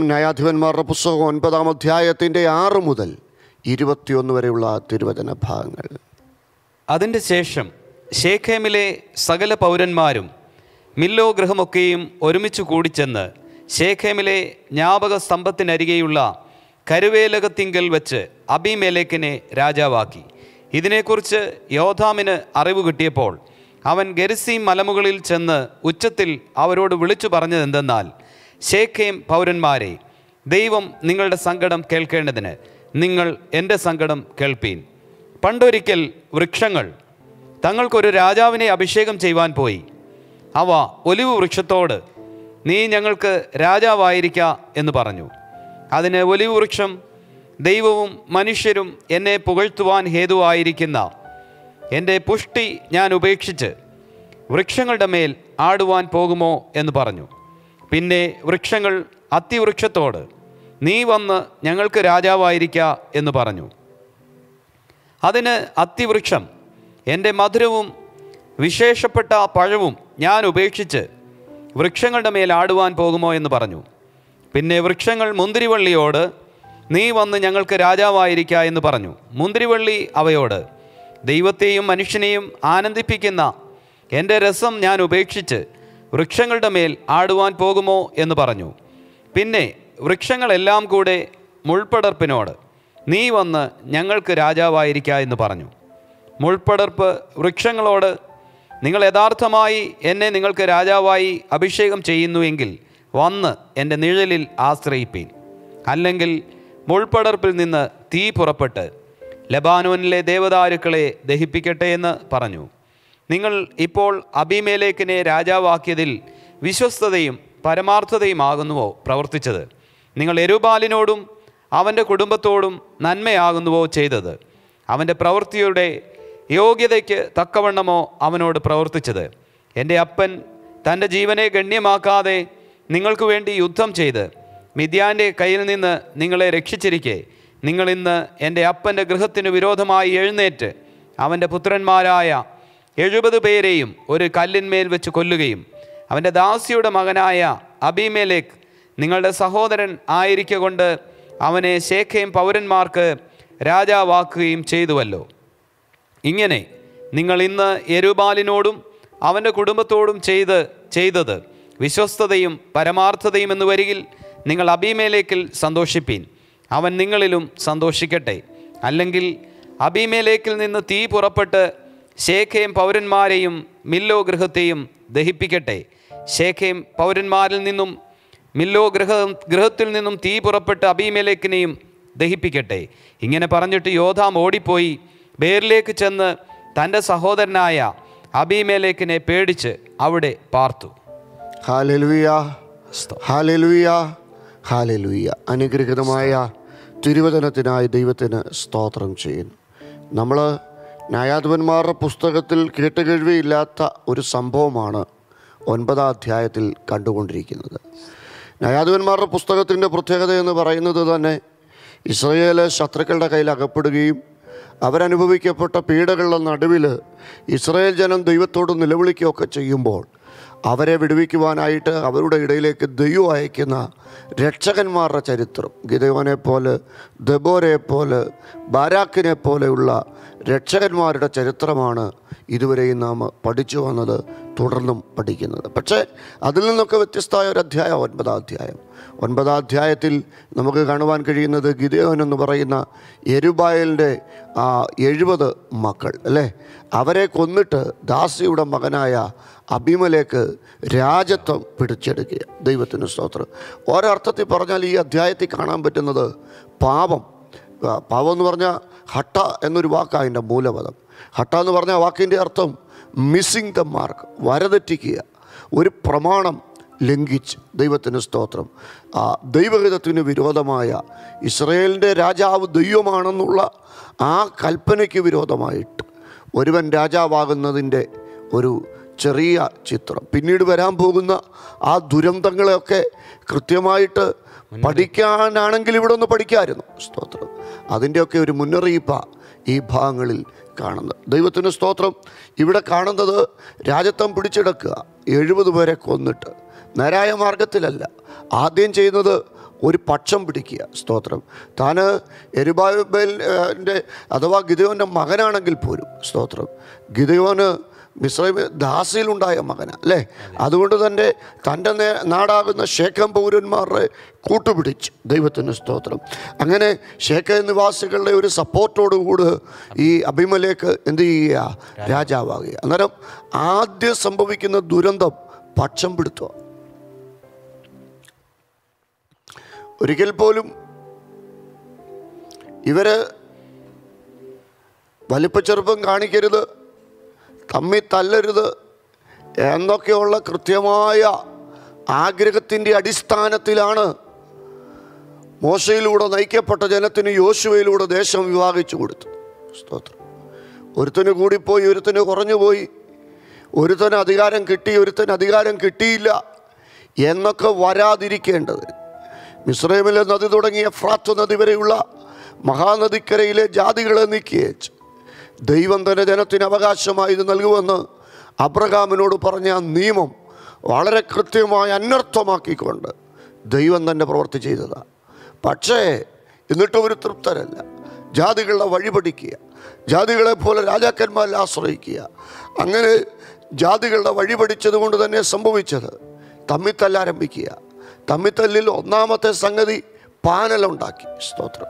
ന്യായാധിപന്മാരുടെ പുസ്തകം ഒൻപതാം അധ്യായത്തിന്റെ ആറ് മുതൽ ഇരുപത്തിയൊന്ന് വരെയുള്ള തിരുവചന ഭാഗങ്ങൾ. അതിന്റെ ശേഷം ഷേഖേമിലെ സകല പൗരന്മാരും മില്ലോ ഗൃഹമൊക്കെയും ഒരുമിച്ച് കൂടിച്ചെന്ന് ഷേഖേമിലെ ജ്ഞാപക സ്തംഭത്തിനരികെയുള്ള കരുവേലകത്തിങ്കൽ വെച്ച് അബിമേലേക്കിനെ രാജാവാക്കി. ഇതിനെക്കുറിച്ച് യോധാമിന് അറിവ് കിട്ടിയപ്പോൾ അവൻ ഗരിസീം മലമുകളിൽ ചെന്ന് ഉച്ചത്തിൽ അവരോട് വിളിച്ചു പറഞ്ഞതെന്തെന്നാൽ ഷേഖേം പൗരന്മാരെ ദൈവം നിങ്ങളുടെ സങ്കടം കേൾക്കേണ്ടതിന് നിങ്ങൾ എന്റെ സങ്കടം കേൾപ്പീൻ. പണ്ടൊരിക്കൽ വൃക്ഷങ്ങൾ തങ്ങൾക്കൊരു രാജാവിനെ അഭിഷേകം ചെയ്യുവാൻ പോയി. അവ ഒലിവ് വൃക്ഷത്തോട് നീ ഞങ്ങൾക്ക് രാജാവായിരിക്ക എന്ന് പറഞ്ഞു. അതിന് ഒലിവ് വൃക്ഷം ദൈവവും മനുഷ്യരും എന്നെ പുകഴ്ത്തുവാൻ ഹേതുവായിരിക്കുന്ന എന്റെ പുഷ്ടി ഞാൻ ഉപേക്ഷിച്ച് വൃക്ഷങ്ങളുടെ മേൽ ആടുവാൻ പോകുമോ എന്ന് പറഞ്ഞു. പിന്നെ വൃക്ഷങ്ങൾ അത്തിവൃക്ഷത്തോട് നീ വന്ന് ഞങ്ങൾക്ക് രാജാവായിരിക്ക എന്ന് പറഞ്ഞു. അതിന് അത്തിവൃക്ഷം എന്റെ മധുരവും വിശേഷപ്പെട്ട പഴവും ഞാൻ ഉപേക്ഷിച്ച് വൃക്ഷങ്ങളുടെ മേൽ ആടുവാൻ പോകുമോ എന്ന് പറഞ്ഞു. പിന്നെ വൃക്ഷങ്ങൾ മുന്തിരിവള്ളിയോട് നീ വന്ന് ഞങ്ങൾക്ക് രാജാവായിരിക്ക എന്ന് പറഞ്ഞു. മുന്തിരിവള്ളി അവയോട് ദൈവത്തെയും മനുഷ്യനെയും ആനന്ദിപ്പിക്കുന്ന എന്റെ രസം ഞാൻ ഉപേക്ഷിച്ച് വൃക്ഷങ്ങളുടെ മേൽ ആടുവാൻ പോകുമോ എന്ന് പറഞ്ഞു. പിന്നെ വൃക്ഷങ്ങളെല്ലാം കൂടെ മുൾപ്പടർപ്പിനോട് നീ വന്ന് ഞങ്ങൾക്ക് രാജാവായിരിക്ക എന്ന് പറഞ്ഞു. മുൾപ്പടർപ്പ് വൃക്ഷങ്ങളോട് നിങ്ങൾ യഥാർത്ഥമായി എന്നെ നിങ്ങൾക്ക് രാജാവായി അഭിഷേകം ചെയ്യുന്നുവെങ്കിൽ വന്ന് എന്റെ നിഴലിൽ ആശ്രയിപ്പീൻ. അല്ലെങ്കിൽ മുൾപ്പടർപ്പിൽ നിന്ന് തീ പുറപ്പെട്ട് ലബാനോനിലെ ദേവദാരുക്കളെ ദഹിപ്പിക്കട്ടെ എന്ന് പറഞ്ഞു. നിങ്ങൾ ഇപ്പോൾ അബിമേലേക്കിനെ രാജാവാക്കിയതിൽ വിശ്വസ്തതയും പരമാർത്ഥതയുമാകുന്നുവോ പ്രവർത്തിച്ചത്? നിങ്ങൾ എരുബാലിനോടും അവന്റെ കുടുംബത്തോടും നന്മയാകുന്നുവോ ചെയ്തത്? അവന്റെ പ്രവൃത്തിയുടെ യോഗ്യതയ്ക്ക് തക്കവണ്ണമോ അവനോട് പ്രവർത്തിച്ചത്? എന്റെ അപ്പൻ തന്റെ ജീവനെ ഗണ്യമാക്കാതെ നിങ്ങൾക്ക് വേണ്ടി യുദ്ധം ചെയ്ത് മിഥ്യാന്റെ കയ്യിൽ നിന്ന് നിങ്ങളെ രക്ഷിച്ചിരിക്കെ. നിങ്ങൾ ഇന്ന് എന്റെ അപ്പന്റെ ഗൃഹത്തിന് വിരോധമായി എഴുന്നേറ്റ് അവന്റെ പുത്രന്മാരായ എഴുപത് പേരെയും ഒരു കല്ലിന്മേൽ വെച്ച് കൊല്ലുകയും അവന്റെ ദാസിയുടെ മകനായ അബിമേലേക്ക് നിങ്ങളുടെ സഹോദരൻ ആയിരിക്കൊണ്ട് അവനെ ശേഖയും പൗരന്മാർക്ക് രാജാവാക്കുകയും ചെയ്തുവല്ലോ. ഇങ്ങനെ നിങ്ങൾ ഇന്ന് എരുബാലിനോടും അവന്റെ കുടുംബത്തോടും ചെയ്ത് ചെയ്തത് വിശ്വസ്തതയും പരമാർത്ഥതയും എന്ന് വരികിൽ നിങ്ങൾ അബിമേലേക്കിൽ സന്തോഷിപ്പീൻ. അവൻ നിങ്ങളിലും സന്തോഷിക്കട്ടെ. അല്ലെങ്കിൽ അബിമേലേക്കിൽ നിന്ന് തീ പുറപ്പെട്ട് ശേഖയും പൗരന്മാരെയും മില്ലോ ഗൃഹത്തെയും ദഹിപ്പിക്കട്ടെ. ശേഖയും പൗരന്മാരിൽ നിന്നും മില്ലോ ഗൃഹ ഗൃഹത്തിൽ നിന്നും തീ പുറപ്പെട്ട് അബീമേലേക്കിനെയും ദഹിപ്പിക്കട്ടെ. ഇങ്ങനെ പറഞ്ഞിട്ട് യോധാം ഓടിപ്പോയി ബേറിലേക്ക് ചെന്ന് തന്റെ സഹോദരനായ അബീമേലേക്കിനെ പേടിച്ച് അവിടെ പാർത്തു. ഹാലലുയ. ഹാലലുയ. ഹാലലുയ. അനുഗ്രഹിതമായ തിരുവചനത്തിനായി ദൈവത്തിന് സ്തോത്രം ചെയ്യുന്നു. നമ്മൾ ന്യായാധിപന്മാരുടെ പുസ്തകത്തിൽ കേട്ടുകഴിവില്ലാത്ത ഒരു സംഭവമാണ് ഒൻപതാം അധ്യായത്തിൽ കണ്ടുകൊണ്ടിരിക്കുന്നത്. ന്യായാധിപന്മാരുടെ പുസ്തകത്തിന്റെ പ്രത്യേകത എന്ന് പറയുന്നത് തന്നെ ഇസ്രയേൽ ശത്രുക്കളുടെ കയ്യിൽ അകപ്പെടുകയും അവരനുഭവിക്കപ്പെട്ട പീഡകളുടെ നടുവിൽ ഇസ്രയേൽ ജനം ദൈവത്തോട് നിലവിളിക്കുകയൊക്കെ ചെയ്യുമ്പോൾ അവരെ വിടുവിക്കുവാനായിട്ട് അവരുടെ ഇടയിലേക്ക് ദൈവം അയക്കുന്ന രക്ഷകന്മാരുടെ ചരിത്രം. ഗിതയോനെ പോലെ ദബോരെ പോലെ ബാരാക്കിനെ പോലെയുള്ള രക്ഷകന്മാരുടെ ചരിത്രമാണ് ഇതുവരെയും നാം പഠിച്ചു വന്നത്. തുടർന്നും പഠിക്കുന്നത്. പക്ഷേ അതിൽ നിന്നൊക്കെ വ്യത്യസ്തമായ ഒരു അധ്യായം ഒൻപതാം അധ്യായം. ഒൻപതാം അധ്യായത്തിൽ നമുക്ക് കാണുവാൻ കഴിയുന്നത് ഗിതയോൻ എന്ന് പറയുന്ന എരുബായലിന്റെ എഴുപത് മക്കൾ അല്ലേ? അവരെ കൊന്നിട്ട് ദാസിയുടെ മകനായ അഭിമലേക്ക് രാജത്വം പിടിച്ചെടുക്കുക ദൈവത്തിന് സ്തോത്രം. ഒരർത്ഥത്തിൽ പറഞ്ഞാൽ ഈ അധ്യായത്തിൽ കാണാൻ പറ്റുന്നത് പാപം. പാപം എന്ന് പറഞ്ഞാൽ ഹട്ട എന്നൊരു വാക്കാണ് അതിന്റെ മൂലപദം. ഹട്ട എന്ന് പറഞ്ഞ വാക്കിന്റെ അർത്ഥം മിസ്സിങ് ദ മാർക്ക് വരതെറ്റിക്കുക. ഒരു പ്രമാണം ലംഘിച്ച് ദൈവത്തിന് സ്തോത്രം. ആ ദൈവഹിതത്തിന് വിരോധമായ ഇസ്രയേലിന്റെ രാജാവ് ദൈവമാണെന്നുള്ള ആ കൽപ്പനയ്ക്ക് വിരോധമായിട്ട് ഒരുവൻ രാജാവാകുന്നതിന്റെ ഒരു ചെറിയ ചിത്രം. പിന്നീട് വരാൻ പോകുന്ന ആ ദുരന്തങ്ങളെയൊക്കെ കൃത്യമായിട്ട് പഠിക്കാനാണെങ്കിൽ ഇവിടെ ഒന്ന് പഠിക്കാമായിരുന്നു സ്തോത്രം. അതിന്റെയൊക്കെ ഒരു മുന്നറിയിപ്പാണ് ഈ ഭാഗങ്ങളിൽ കാണുന്നത്. ദൈവത്തിന്റെ സ്തോത്രം. ഇവിടെ കാണുന്നത് രാജത്വം പിടിച്ചെടുക്കുക. എഴുപത് പേരെ കൊന്നിട്ട്. നേരായ മാർഗത്തിലല്ല ആദ്യം ചെയ്യുന്നത് ഒരു പക്ഷം പിടിക്കുക. സ്തോത്രം. താൻ എരുബാബേലിന്റെ അഥവാ ഗിതയോന്റെ മകനാണെങ്കിൽ പോലും. സ്തോത്രം. ഗിതയോന് മിശ്രൈമ ദാസിലുണ്ടായ മകന അല്ലേ? അതുകൊണ്ട് തന്നെ തന്റെ നേ- നാടാകുന്ന ശേഖം പൗരന്മാരുടെ കൂട്ടുപിടിച്ച് ദൈവത്തിന് സ്തോത്രം. അങ്ങനെ ശേഖ നിവാസികളുടെ ഒരു സപ്പോർട്ടോടുകൂടി ഈ അഭിമലേക്ക് എന്ത് ചെയ്യുക? രാജാവാകുക. അന്നേരം ആദ്യം സംഭവിക്കുന്ന ദുരന്തം പക്ഷം പിടുത്തുക ഒരിക്കൽ പോലും ഇവർ വലിപ്പച്ചെറുപ്പം കാണിക്കരുത്. തമ്മി തല്ലരുത് എന്നൊക്കെയുള്ള കൃത്യമായ ആഗ്രഹത്തിന്റെ അടിസ്ഥാനത്തിലാണ് മോശയിലൂടെ നയിക്കപ്പെട്ട ജനത്തിന് യോശുവയിലൂടെ ദേശം വിവാഹിച്ചു കൊടുത്തു സ്തോത്രം. ഒരുത്തന് കൂടിപ്പോയി ഒരുത്തന് കുറഞ്ഞുപോയി. ഒരുത്തന് അധികാരം കിട്ടി ഒരുത്തന് അധികാരം കിട്ടിയില്ല എന്നൊക്കെ വരാതിരിക്കേണ്ടത്. മിസ്രൈമിലെ നദി തുടങ്ങിയ ഫ്രാത്ത് നദി വരെയുള്ള മഹാനദിക്കരയിലെ ജാതികളെ നീക്കിയേച്ച്. ദൈവം തന്റെ ജനത്തിന് അവകാശമായി ഇത് നൽകുമെന്ന് അബ്രഹാമിനോട് പറഞ്ഞ ആ നിയമം വളരെ കൃത്യമായി അനർത്ഥമാക്കിക്കൊണ്ട് ദൈവം തന്നെ പ്രവർത്തി ചെയ്തതാണ് പക്ഷേ എന്നിട്ടും ഒരു തൃപ്തരല്ല. ജാതികളുടെ വഴി പഠിക്കുക ജാതികളെ പോലെ രാജാക്കന്മാരിൽ ആശ്രയിക്കുക അങ്ങനെ ജാതികളുടെ വഴി പഠിച്ചത് കൊണ്ട് തന്നെ സംഭവിച്ചത് തമ്മിത്തല്ലാരംഭിക്കുക തമ്മിത്തല്ലിൽ ഒന്നാമത്തെ സംഗതി പാനലുണ്ടാക്കി. സ്തോത്രം.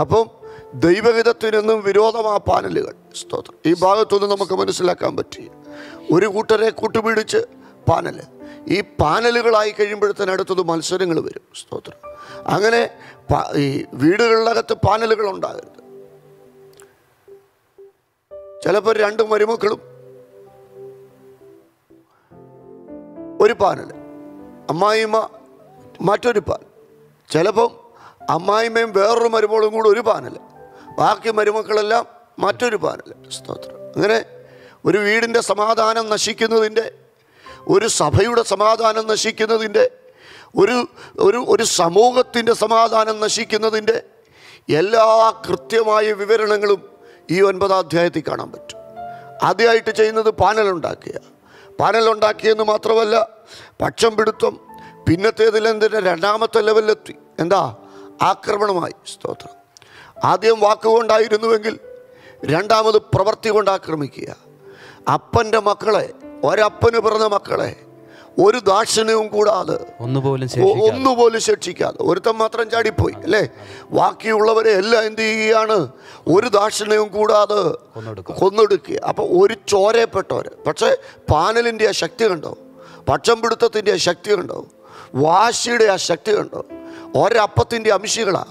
അപ്പം ദൈവഹിതത്തിനെന്നും വിരോധമാ പാനലുകൾ സ്തോത്രം. ഈ ഭാഗത്തുനിന്ന് നമുക്ക് മനസ്സിലാക്കാൻ പറ്റി ഒരു കൂട്ടരെ കൂട്ടുപിടിച്ച് പാനൽ ഈ പാനലുകളായി കഴിയുമ്പോഴത്തേന് അടുത്തത് മത്സരങ്ങൾ വരും. സ്തോത്രം. അങ്ങനെ ഈ വീടുകളിലകത്ത് പാനലുകൾ ഉണ്ടാകരുത്. ചിലപ്പോൾ രണ്ടും മരുമക്കളും ഒരു പാനൽ അമ്മായിമ്മ മറ്റൊരു പാൻ ചിലപ്പം അമ്മായിമ്മയും വേറൊരു മരുമോളും കൂടെ ഒരു പാനൽ ബാക്കി മരുമക്കളെല്ലാം മറ്റൊരു പാനൽ സ്തോത്രം. അങ്ങനെ ഒരു വീടിന്റെ സമാധാനം നശിക്കുന്നതിന്റെ ഒരു സഭയുടെ സമാധാനം നശിക്കുന്നതിന്റെ ഒരു ഒരു ഒരു സമൂഹത്തിന്റെ സമാധാനം നശിക്കുന്നതിന്റെ എല്ലാ കൃത്യമായ വിവരണങ്ങളും ഈ ഒൻപതാം അധ്യായത്തിൽ കാണാൻ പറ്റും. ആദ്യമായിട്ട് ചെയ്യുന്നത് പാനലുണ്ടാക്കുക. പാനലുണ്ടാക്കിയെന്ന് മാത്രമല്ല പക്ഷം പിടുത്തം പിന്നത്തേതിൽ എന്തിന്റെ രണ്ടാമത്തെ ലെവലിലെത്തി? എന്താ? ആക്രമണമായി. സ്തോത്രം. ആദ്യം വാക്കുകൊണ്ടായിരുന്നുവെങ്കിൽ രണ്ടാമത് പ്രവൃത്തി കൊണ്ട് ആക്രമിക്കുക. അപ്പന്റെ മക്കളെ ഒരപ്പന് പിറന്ന മക്കളെ ഒരു ദാക്ഷിണ്യവും കൂടാതെ ഒന്നുപോലും ഒന്നുപോലും ശിക്ഷിക്കാതെ ഒരുത്തൻ മാത്രം ചാടിപ്പോയി അല്ലേ? ബാക്കിയുള്ളവരെ എല്ലാം എന്ത് ചെയ്യുകയാണ്? ഒരു ദാക്ഷിണ്യവും കൂടാതെ കൊന്നൊടുക്കുക. അപ്പൊ അപ്പോൾ ഒരു ചോരപ്പെട്ടവർ പക്ഷേ പാനലിന്റെ ആ ശക്തി കണ്ടോ? പക്ഷം പിടുത്തത്തിന്റെ ആ ശക്തി കണ്ടോ? വാശിയുടെ ആ ശക്തി കണ്ടോ? ഒരപ്പത്തിന്റെ അംശികളാ.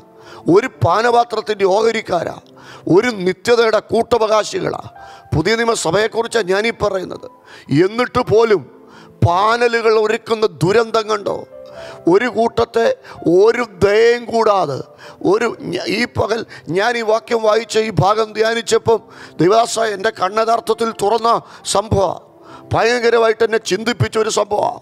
ഒരു പാനപാത്രത്തിന്റെ ഓഹരിക്കാരാ ഒരു നിത്യതയുടെ കൂട്ടവകാശികളാ. പുതിയ നിയമസഭയെക്കുറിച്ചാണ് ഞാനീ പറയുന്നത്. എന്നിട്ട് പോലും പാനലുകൾ ഒരുക്കുന്ന ദുരന്തം കണ്ടോ? ഒരു കൂട്ടത്തെ ഒരു ദയം കൂടാതെ ഒരു ഈ പകൽ ഞാൻ ഈ വാക്യം വായിച്ച ഈ ഭാഗം ധ്യാനിച്ചപ്പം ദിവാസ എന്റെ കണ്ണയഥാർത്ഥത്തിൽ തുറന്ന സംഭവമാണ് ഭയങ്കരമായിട്ട് എന്നെ ചിന്തിപ്പിച്ച ഒരു സംഭവമാണ്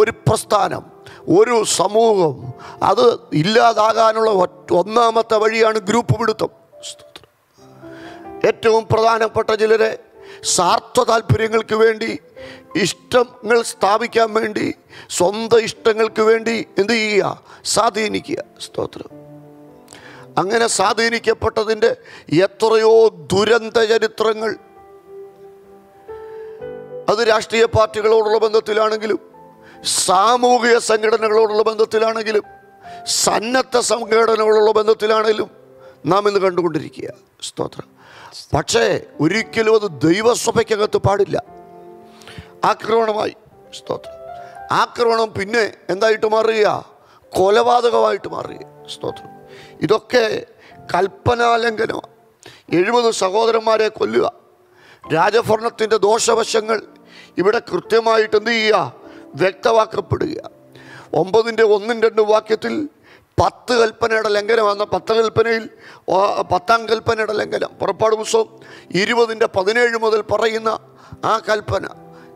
ഒരു പ്രസ്ഥാനം. ഒരു സമൂഹം അത് ഇല്ലാതാകാനുള്ള ഒന്നാമത്തെ വഴിയാണ് ഗ്രൂപ്പ് പിടുത്തം. ഏറ്റവും പ്രധാനപ്പെട്ട ചിലരെ സ്വാർത്ഥ താല്പര്യങ്ങൾക്ക് വേണ്ടി ഇഷ്ടങ്ങൾ സ്ഥാപിക്കാൻ വേണ്ടി സ്വന്തം ഇഷ്ടങ്ങൾക്ക് വേണ്ടി എന്ത് ചെയ്യുക? സ്വാധീനിക്കുക. സ്തോത്രം. അങ്ങനെ സ്വാധീനിക്കപ്പെട്ടതിന്റെ എത്രയോ ദുരന്ത ചരിത്രങ്ങൾ. അത് രാഷ്ട്രീയ പാർട്ടികളോടുള്ള ബന്ധത്തിലാണെങ്കിലും സാമൂഹിക സംഘടനകളോടുള്ള ബന്ധത്തിലാണെങ്കിലും സന്നദ്ധ സംഘടനകളോടുള്ള ബന്ധത്തിലാണെങ്കിലും നാം ഇന്ന് കണ്ടുകൊണ്ടിരിക്കുക. സ്തോത്രം. പക്ഷേ ഒരിക്കലും അത് ദൈവസഭയ്ക്കകത്ത് പാടില്ല. ആക്രമണമായി. സ്തോത്രം. ആക്രമണം പിന്നെ എന്തായിട്ട് മാറുക? കൊലപാതകമായിട്ട് മാറുക. സ്തോത്രം. ഇതൊക്കെ കൽപ്പനാലംഘനമാണ് എഴുപത് സഹോദരന്മാരെ കൊല്ലുക. രാജഭരണത്തിന്റെ ദോഷവശങ്ങൾ ഇവിടെ കൃത്യമായിട്ട് എന്ത് ചെയ്യുക? വ്യക്തമാക്കപ്പെടുക. ഒമ്പതിന്റെ ഒന്നും രണ്ടും വാക്യത്തിൽ പത്ത് കൽപ്പനയുടെ ലംഘനമാണ് പത്ത് കൽപ്പനയിൽ പത്താം കൽപ്പനയുടെ ലംഘനം. പുറപ്പാട് പുസ്തകം ഇരുപതിന്റെ പതിനേഴ് മുതൽ പറയുന്ന ആ കൽപ്പന.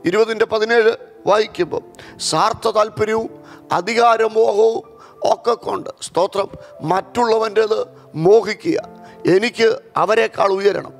ഇരുപതിന്റെ പതിനേഴ് വായിക്കുമ്പോൾ സാർത്ഥ താല്പര്യവും അധികാരമോഹവും ഒക്കെ കൊണ്ട് സ്തോത്രം. മറ്റുള്ളവന്റേത് മോഹിക്കുക. എനിക്ക് അവരെക്കാൾ ഉയരണം.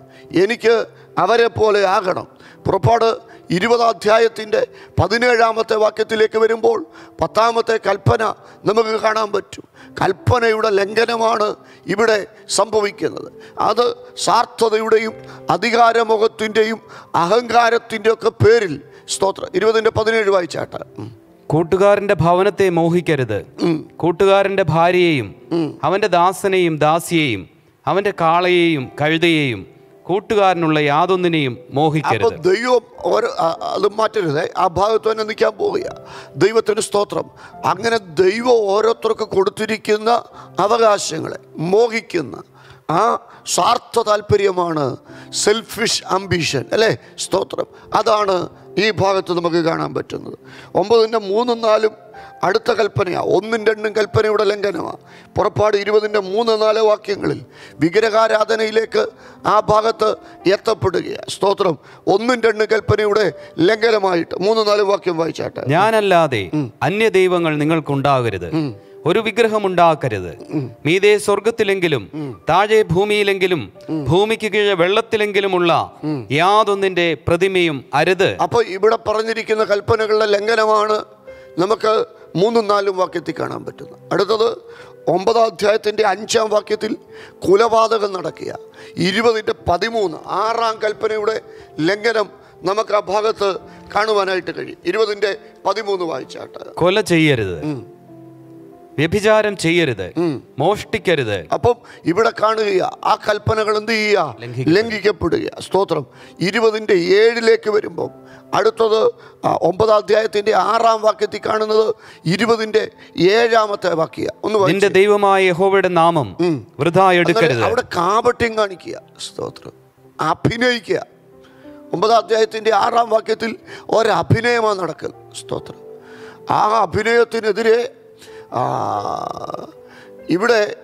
എനിക്ക് അവരെ പോലെ ആകണം. പുറപ്പാട് ഇരുപതാം അധ്യായത്തിന്റെ പതിനേഴാമത്തെ വാക്യത്തിലേക്ക് വരുമ്പോൾ പത്താമത്തെ കൽപ്പന നമുക്ക് കാണാൻ പറ്റും. കൽപ്പനയുടെ ലംഘനമാണ് ഇവിടെ സംഭവിക്കുന്നത്. അത് സാർത്ഥതയുടെയും അധികാരമുഖത്തിന്റെയും അഹങ്കാരത്തിന്റെ ഒക്കെ പേരിൽ സ്തോത്രം. ഇരുപതിന്റെ പതിനേഴ് വായിച്ചാട്ട്. കൂട്ടുകാരന്റെ ഭവനത്തെ മോഹിക്കരുത്. കൂട്ടുകാരന്റെ ഭാര്യയെയും അവന്റെ ദാസനെയും ദാസിയെയും അവന്റെ കാളയെയും കഴുതയെയും കൂട്ടുകാരനുള്ള യാതൊന്നിനെയും മോഹിക്കരുത്. ദൈവം ആ- അത് മാറ്റരുത്. ആ ഭാഗത്ത് തന്നെ നിൽക്കാൻ പോവുക ദൈവത്തിന് സ്തോത്രം. അങ്ങനെ ദൈവം ഓരോരുത്തർക്ക് കൊടുത്തിരിക്കുന്ന അവകാശങ്ങളെ മോഹിക്കുന്ന ആ സ്വാർത്ഥ താല്പര്യമാണ് സെൽഫിഷ് അംബിഷൻ അല്ലേ? സ്തോത്രം. അതാണ് ഈ ഭാഗത്ത് നമുക്ക് കാണാൻ പറ്റുന്നത്. ഒമ്പതിന്റെ മൂന്നും നാലും അടുത്ത കൽപ്പനയാണ് ഒന്നും രണ്ടും കൽപ്പനയുടെ ലംഘനമാണ് പുറപ്പാട് ഇരുപതിന്റെ മൂന്ന് നാല് വാക്യങ്ങളിൽ വിഗ്രഹാരാധനയിലേക്ക് ആ ഭാഗത്ത് എത്തപ്പെടുകയാണ് സ്തോത്രം. ഒന്നും രണ്ടും കൽപ്പനയുടെ ലംഘനമായിട്ട് മൂന്ന് നാല് വാക്യം വായിച്ചാട്ടെ. ഞാനല്ലാതെ അന്യ ദൈവങ്ങൾ നിങ്ങൾക്കുണ്ടാകരുത്. ഒരു വിഗ്രഹം ഉണ്ടാക്കരുത് മീതെ സ്വർഗത്തിലെങ്കിലും താഴെ ഭൂമിയിലെങ്കിലും ഭൂമിക്ക് കീഴെ വെള്ളത്തിലെങ്കിലുമുള്ള യാതൊന്നിന്റെ പ്രതിമയും അരുത്. അപ്പോൾ ഇവിടെ പറഞ്ഞിരിക്കുന്ന കൽപ്പനകളുടെ ലംഘനമാണ് നമുക്ക് മൂന്നും നാലും വാക്യത്തിൽ കാണാൻ പറ്റുന്നു. അടുത്തത് ഒമ്പതാം അധ്യായത്തിന്റെ അഞ്ചാം വാക്യത്തിൽ കുലപാതകം നടക്കുക. ഇരുപതിന്റെ പതിമൂന്ന് ആറാം കൽപ്പനയുടെ ലംഘനം നമുക്ക് ആ ഭാഗത്ത് കാണുവാനായിട്ട് കഴിയും. ഇരുപതിന്റെ പതിമൂന്ന് വായിച്ചാട്ട്. കൊല ചെയ്യരുത്. വ്യഭിചാരം ചെയ്യരുത്. മോഷ്ടിക്കരുത്. അപ്പം ഇവിടെ കാണുക ആ കൽപ്പനകൾ എന്ത് ചെയ്യുക? ലംഘിക്കപ്പെടുക സ്തോത്രം. ഇരുപതിന്റെ ഏഴിലേക്ക് വരുമ്പം അടുത്തത് ഒമ്പതാം അധ്യായത്തിന്റെ ആറാം വാക്യത്തിൽ കാണുന്നത് ഇരുപതിന്റെ ഏഴാമത്തെ വാക്യ. ഒന്ന്. നിന്റെ ദൈവമായ യഹോവയുടെ നാമം എടുക്കരുത്. അവിടെ കാപട്യം കാണിക്കുക. സ്തോത്രം. അഭിനയിക്കുക. ഒമ്പതാം അധ്യായത്തിന്റെ ആറാം വാക്യത്തിൽ ഒരഭിനയമാണ് നടക്കൽ. സ്തോത്രം. ആ അഭിനയത്തിനെതിരെ ഇവിടെ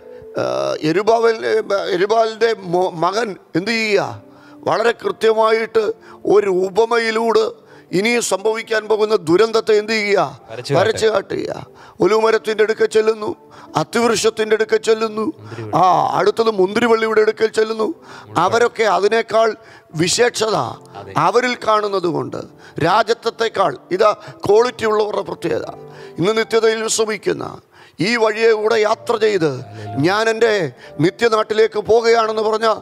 എരുബാവൽ എരുബാലിന്റെ മകൻ എന്തു ചെയ്യുക? വളരെ കൃത്യമായിട്ട് ഒരു ഉപമയിലൂടെ ഇനിയും സംഭവിക്കാൻ പോകുന്ന ദുരന്തത്തെ എന്ത് ചെയ്യുക? വരച്ചു കാട്ടുക. ഒലുമരത്തിന്റെ അടുക്കൽ ചെല്ലുന്നു. അത്തിവൃക്ഷത്തിന്റെ അടുക്കൽ ചെല്ലുന്നു. ആ അടുത്തത് മുന്തിരിവള്ളിയുടെ അടുക്കൽ ചെല്ലുന്നു. അവരൊക്കെ അതിനേക്കാൾ വിശേഷത അവരിൽ കാണുന്നത് കൊണ്ട് രാജത്വത്തെക്കാൾ ഇതാ ക്വാളിറ്റി ഉള്ളവരുടെ പ്രത്യേകത. ഇന്ന് നിത്യതയിൽ വിശ്രമിക്കുന്ന ഈ വഴിയെ കൂടെ യാത്ര ചെയ്ത് ഞാൻ എന്റെ നിത്യനാട്ടിലേക്ക് പോകുകയാണെന്ന് പറഞ്ഞ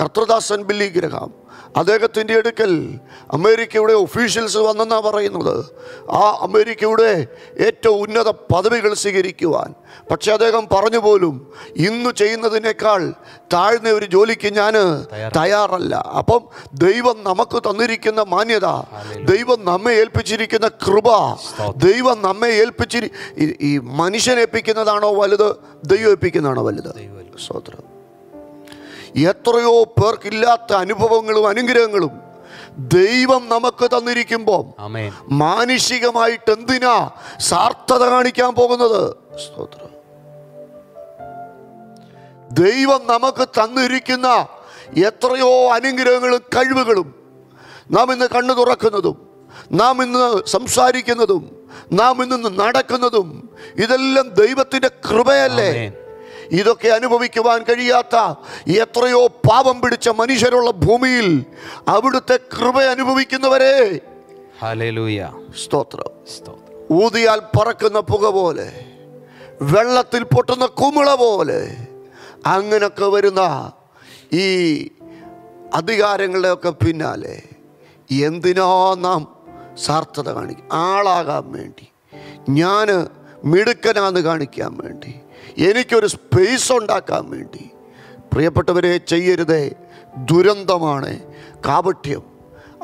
കർത്തൃദാസൻ ബില്ലി ഗ്രഹാം. അദ്ദേഹത്തിന്റെ അടുക്കൽ അമേരിക്കയുടെ ഒഫീഷ്യൽസ് വന്നെന്നാണ് പറയുന്നത്. ആ അമേരിക്കയുടെ ഏറ്റവും ഉന്നത പദവികൾ സ്വീകരിക്കുവാൻ. പക്ഷെ അദ്ദേഹം പറഞ്ഞു പോലും ഇന്ന് ചെയ്യുന്നതിനേക്കാൾ താഴ്ന്ന ഒരു ജോലിക്ക് ഞാൻ തയ്യാറല്ല. അപ്പം ദൈവം നമുക്ക് തന്നിരിക്കുന്ന മാന്യത ദൈവം നമ്മെ ഏൽപ്പിച്ചിരിക്കുന്ന കൃപ ദൈവം നമ്മെ ഏൽപ്പിച്ചിരി ഈ- മനുഷ്യനേൽപ്പിക്കുന്നതാണോ മനുഷ്യനെ വലുത് ദൈവം ഏൽപ്പിക്കുന്നതാണോ വലുത്? സ്വത്രം എത്രയോ പേർക്കില്ലാത്ത അനുഭവങ്ങളും അനുഗ്രഹങ്ങളും ദൈവം നമുക്ക് തന്നിരിക്കുമ്പോൾ മാനുഷികമായിട്ട് എന്തിനാ സാർത്ഥത കാണിക്കാൻ പോകുന്നത്? സ്തോത്രം. ദൈവം നമുക്ക് തന്നിരിക്കുന്ന എത്രയോ അനുഗ്രഹങ്ങളും കഴിവുകളും നാം ഇന്ന് കണ്ണു തുറക്കുന്നതും നാം ഇന്ന് സംസാരിക്കുന്നതും നാം ഇന്ന് നടക്കുന്നതും ഇതെല്ലാം ദൈവത്തിന്റെ കൃപയല്ലേ. ഇതൊക്കെ അനുഭവിക്കുവാൻ കഴിയാത്ത എത്രയോ പാപം പിടിച്ച മനുഷ്യരുള്ള ഭൂമിയിൽ അവിടുത്തെ കൃപ അനുഭവിക്കുന്നവരെ. സ്തോത്രം. ഊതിയാൽ പറക്കുന്ന പുക പോലെ വെള്ളത്തിൽ പൊട്ടുന്ന കുമിള പോലെ അങ്ങനൊക്കെ വരുന്ന ഈ അധികാരങ്ങളുടെയൊക്കെ പിന്നാലെ എന്തിനാ നാം സാർത്ഥത കാണിക്കും ആളാകാൻ വേണ്ടി ഞാൻ മിടുക്കനാന്ന് കാണിക്കാൻ വേണ്ടി എനിക്കൊരു സ്പേസ് ഉണ്ടാക്കാൻ വേണ്ടി. പ്രിയപ്പെട്ടവരെ ചെയ്യരുതേ. ദുരന്തമാണ് കാപട്യം.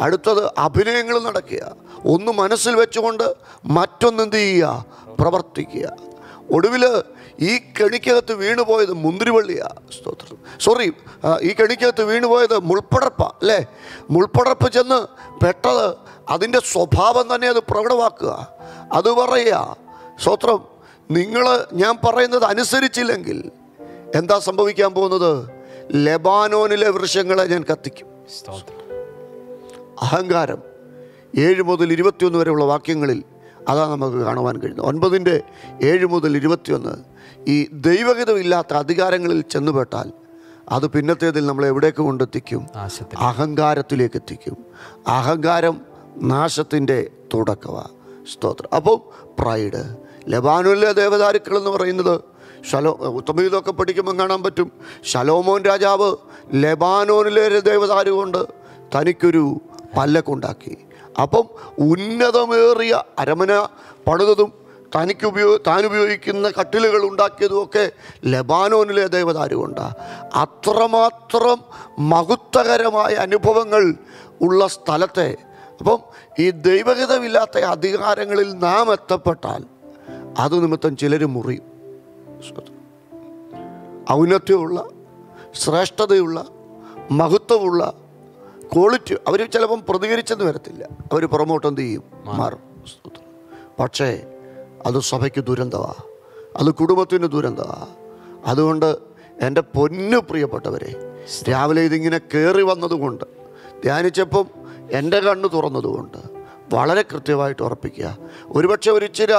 അടുത്തത് അഭിനയങ്ങൾ നടക്കുക. ഒന്ന് മനസ്സിൽ വെച്ചുകൊണ്ട് മറ്റൊന്നെന്ത് ചെയ്യുക? പ്രവർത്തിക്കുക. ഒടുവിൽ ഈ കെണിക്കകത്ത് വീണുപോയത് മുന്തിരിവള്ളിയാ. സ്തോത്രം. സോറി ഈ കെണിക്കകത്ത് വീണുപോയത് മുൾപ്പടർപ്പ അല്ലേ? മുൾപ്പടർപ്പ് ചെന്ന് പെട്ടത് അതിന്റെ സ്വഭാവം തന്നെ അത് പ്രകടമാക്കുക. അത് പറയുക. സ്തോത്രം. നിങ്ങൾ ഞാൻ പറയുന്നത് അനുസരിച്ചില്ലെങ്കിൽ എന്താ സംഭവിക്കാൻ പോകുന്നത്? ലെബാനോനിലെ വൃക്ഷങ്ങളെ ഞാൻ കത്തിക്കും. അഹങ്കാരം. ഏഴ് മുതൽ ഇരുപത്തിയൊന്ന് വരെയുള്ള വാക്യങ്ങളിൽ അതാ നമുക്ക് കാണുവാൻ കഴിയുന്നത്. ഒൻപതിന്റെ ഏഴ് മുതൽ ഇരുപത്തിയൊന്ന്. ഈ ദൈവഹിതമില്ലാത്ത അധികാരങ്ങളിൽ ചെന്നുപെട്ടാൽ അത് പിന്നത്തേതിൽ നമ്മൾ എവിടേക്ക് കൊണ്ടെത്തിക്കും? അഹങ്കാരത്തിലേക്ക് എത്തിക്കും. അഹങ്കാരം നാശത്തിന്റെ തുടക്കമാണ് സ്തോത്രം. അപ്പോൾ പ്രൈഡ്. ലബാനൂരിലെ ദേവദാരുക്കൾ എന്ന് പറയുന്നത് ശലോ ഉത്തമീതൊക്കെ പഠിക്കുമ്പോൾ കാണാൻ പറ്റും. ശലോമോൻ രാജാവ് ലബാനോനിലെ ദേവദാരു കൊണ്ട് തനിക്കൊരു പല്ലക്കുണ്ടാക്കി അപ്പം ഉന്നതമേറിയ അരമന പണിതതും തനിക്ക് ഉപയോഗ താൻ ഉപയോഗിക്കുന്ന കട്ടിലുകൾ ഉണ്ടാക്കിയതുമൊക്കെ ലബാനോനിലെ ദേവദാരു കൊണ്ടാണ് അത്രമാത്രം മഹത്വകരമായ അനുഭവങ്ങൾ ഉള്ള സ്ഥലത്തെ അപ്പം ഈ ദൈവഹിതമില്ലാത്ത അധികാരങ്ങളിൽ നാം എത്തപ്പെട്ടാൽ അത് നിമിത്തം ചിലർ മുറിയും. ഔന്നത്യമുള്ള ശ്രേഷ്ഠതയുള്ള മഹത്വമുള്ള ക്വാളിറ്റി അവർ ചിലപ്പം പ്രതികരിച്ചെന്ന് വരത്തില്ല. അവർ പുറമോട്ട് എന്ത് ചെയ്യും? മാറും. പക്ഷേ അത് സഭയ്ക്ക് ദുരന്തമാണ് അത് കുടുംബത്തിന് ദുരന്തമാണ് അതുകൊണ്ട് എന്റെ പൊന്നു പ്രിയപ്പെട്ടവരെ രാവിലെ ഇതിങ്ങനെ കയറി വന്നതുകൊണ്ട് ധ്യാനിച്ചപ്പം എന്റെ കണ്ണ് തുറന്നതുകൊണ്ട് വളരെ കൃത്യമായിട്ട് ഉറപ്പിക്കുക. ഒരുപക്ഷെ ഒരു ഇച്ചിരി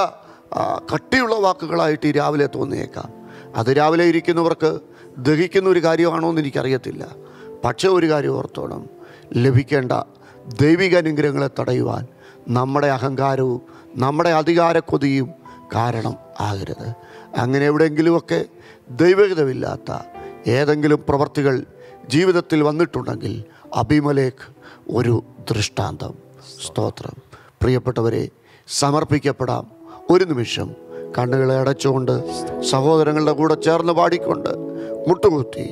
കട്ടിയുള്ള വാക്കുകളായിട്ട് ഈ രാവിലെ തോന്നിയേക്കാം. അത് രാവിലെ ഇരിക്കുന്നവർക്ക് ദഹിക്കുന്ന ഒരു കാര്യമാണോ എന്ന് എനിക്കറിയത്തില്ല. പക്ഷേ ഒരു കാര്യം ഓർത്തോണം. ലഭിക്കേണ്ട ദൈവിക അനുഗ്രഹങ്ങളെ തടയുവാൻ നമ്മുടെ അഹങ്കാരവും നമ്മുടെ അധികാര കൊതിയും കാരണം ആകരുത്. അങ്ങനെ എവിടെയെങ്കിലുമൊക്കെ ദൈവഹിതമില്ലാത്ത ഏതെങ്കിലും പ്രവർത്തികൾ ജീവിതത്തിൽ വന്നിട്ടുണ്ടെങ്കിൽ അഭിമലേക്ക് ഒരു ദൃഷ്ടാന്തം. സ്തോത്രം. പ്രിയപ്പെട്ടവരെ സമർപ്പിക്കപ്പെടാം. ഒരു നിമിഷം കണ്ണുകളെ അടച്ചുകൊണ്ട് സഹോദരങ്ങളുടെ കൂടെ ചേർന്ന് പാടിക്കൊണ്ട് മുട്ടുകുത്തി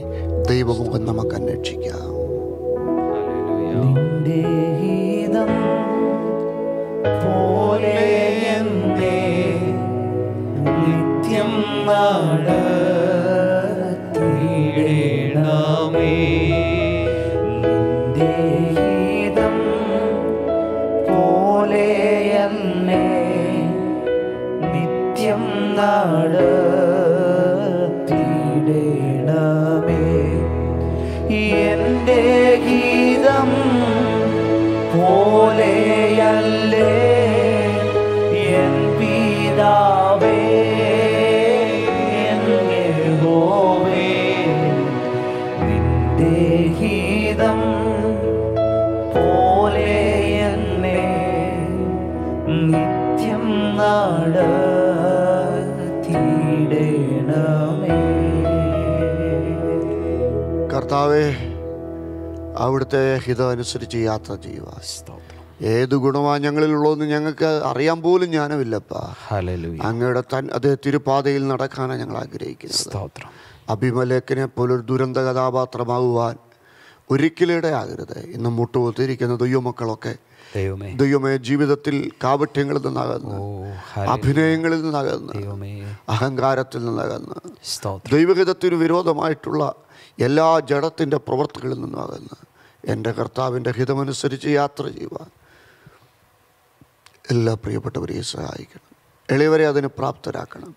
ദൈവമുഖം നമുക്ക് അന്വേഷിക്കാം. പോലെ നിത്യം നടത്തിയിടണമേ ഗീതം പോലെ എന്നെ നിത്യം നാട് കർത്താവേ അവിടുത്തെ ഹിതം അനുസരിച്ച് യാത്ര ചെയ്യുക. ഏത് ഗുണമാണ് ഞങ്ങളിലുള്ളതെന്ന് ഞങ്ങൾക്ക് അറിയാൻ പോലും ജ്ഞാനമില്ലപ്പാ. ഹല്ലേലൂയ. അങ്ങയുടെ തൻ അതേ തിരുപാതയിൽ നടക്കാനാണ് ഞങ്ങൾ ആഗ്രഹിക്കുന്നത്. സ്തോത്രം. അഭിമലേഖനെ പോലൊരു ദുരന്ത കഥാപാത്രമാകുവാൻ ഒരിക്കലും ഇടയാകരുത് ഇന്ന് മുട്ടുപോത്തിരിക്കുന്ന ദൈവമക്കളൊക്കെ ദൈവമേ. ദൈവമേ ജീവിതത്തിൽ കാപട്യങ്ങളിൽ നിന്നകന്ന്. അഭിനയങ്ങളിൽ നിന്നകന്ന്. അഹങ്കാരത്തിൽ നിന്നകന്ന്. ദൈവഹിതത്തിന് വിരോധമായിട്ടുള്ള എല്ലാ ജഡത്തിന്റെ പ്രവർത്തികളിൽ നിന്നകന്ന്. എന്റെ കർത്താവിന്റെ ഹിതമനുസരിച്ച് യാത്ര ചെയ്യുവാൻ. എല്ലാ പ്രിയപ്പെട്ടവരെയും സഹായിക്കണം. എളിയവരെ അതിന് പ്രാപ്തരാക്കണം.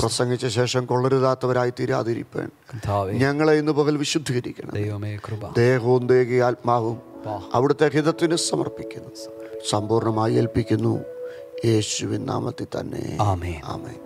പ്രസംഗിച്ച ശേഷം കൊള്ളരുതാത്തവരായി തീരാതിരിപ്പാൻ ഞങ്ങളെ ഇന്ന് പകൽ വിശുദ്ധീകരിക്കണം. ദേഹവും ദേഹി ആത്മാവും അവിടുത്തെ ഹിതത്തിന് സമർപ്പിക്കുന്നു. സമ്പൂർണമായി ഏൽപ്പിക്കുന്നു. യേശുവിൻ നാമത്തിൽ തന്നെ. ആമേ ആമേൻ.